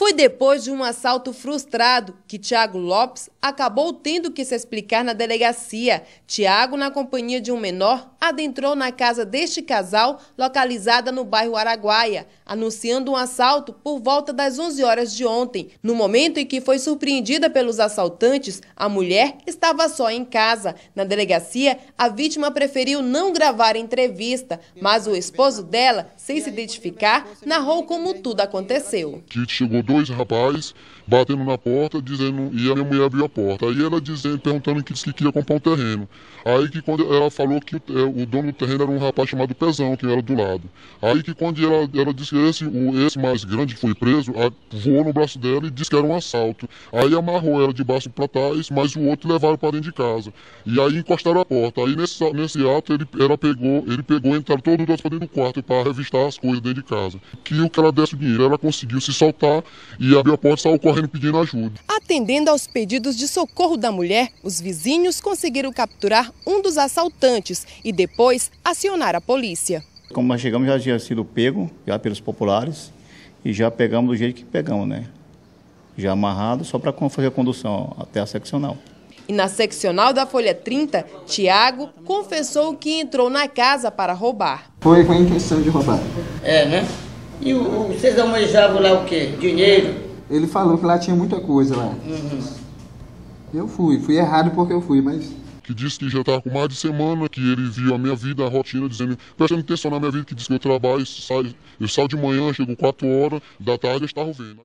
Foi depois de um assalto frustrado que Tiago Lopes acabou tendo que se explicar na delegacia. Tiago, na companhia de um menor, adentrou na casa deste casal, localizada no bairro Araguaia, anunciando um assalto por volta das 11 horas de ontem. No momento em que foi surpreendida pelos assaltantes, a mulher estava só em casa. Na delegacia, a vítima preferiu não gravar entrevista, mas o esposo dela, sem se identificar, narrou como tudo aconteceu. Dois rapazes batendo na porta, dizendo, e a minha mulher abriu a porta. Aí ela dizendo, perguntando que disse que queria comprar um terreno. Aí que quando ela falou que o, é, o dono do terreno era um rapaz chamado Pezão, que era do lado. Aí que quando ela, ela disse que esse, o, esse mais grande que foi preso, a, voou no braço dela e disse que era um assalto. Aí amarrou ela de baixo para trás, mas o outro levaram para dentro de casa. E aí encostaram a porta. Aí nesse, nesse ato ele, ela pegou, ele pegou, entraram todos para dentro do quarto para revistar as coisas dentro de casa. Que o que ela desse o dinheiro, ela conseguiu se soltar e abriu a porta e saiu correndo pedindo ajuda. Atendendo aos pedidos de socorro da mulher, os vizinhos conseguiram capturar um dos assaltantes e depois acionar a polícia. Como nós chegamos, já tinha sido pego já pelos populares e já pegamos do jeito que pegamos, né? Já amarrado só para fazer a condução até a seccional. E na seccional da Folha 30, Tiago confessou que entrou na casa para roubar. Foi com a intenção de roubar. É, né? E o, o, vocês almejavam lá o quê? Dinheiro? Ele falou que lá tinha muita coisa lá. Uhum. Eu fui, fui errado porque eu fui, mas que disse que já estava com mais de semana, que ele viu a minha vida, a rotina, dizendo, prestando atenção na minha vida, que disse que eu trabalho, saio, eu saio de manhã, chego 4 horas, da tarde eu estava vendo.